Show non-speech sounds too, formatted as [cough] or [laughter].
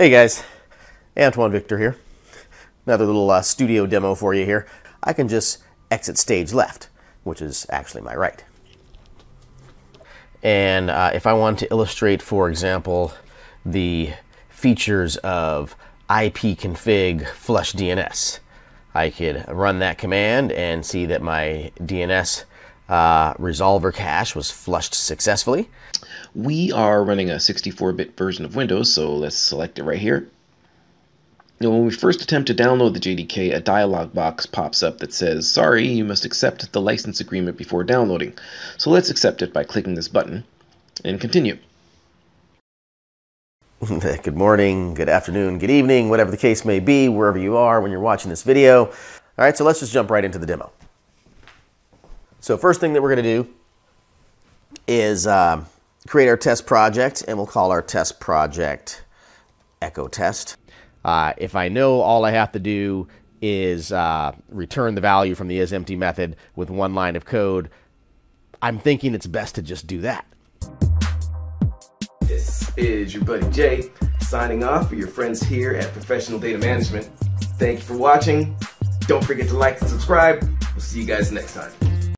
Hey guys, Antoine Victor here. Another little uh, studio demo for you here. I can just exit stage left, which is actually my right. And uh, if I want to illustrate, for example, the features of ipconfig flush DNS, I could run that command and see that my DNS uh, resolver cache was flushed successfully. We are running a 64-bit version of Windows, so let's select it right here. Now, when we first attempt to download the JDK, a dialog box pops up that says, sorry, you must accept the license agreement before downloading. So let's accept it by clicking this button and continue. [laughs] good morning, good afternoon, good evening, whatever the case may be, wherever you are when you're watching this video. All right, so let's just jump right into the demo. So first thing that we're going to do is um, create our test project, and we'll call our test project echo test. Uh, if I know all I have to do is uh, return the value from the isEmpty method with one line of code, I'm thinking it's best to just do that. This is your buddy Jay signing off for your friends here at Professional Data Management. Thank you for watching. Don't forget to like and subscribe. We'll see you guys next time.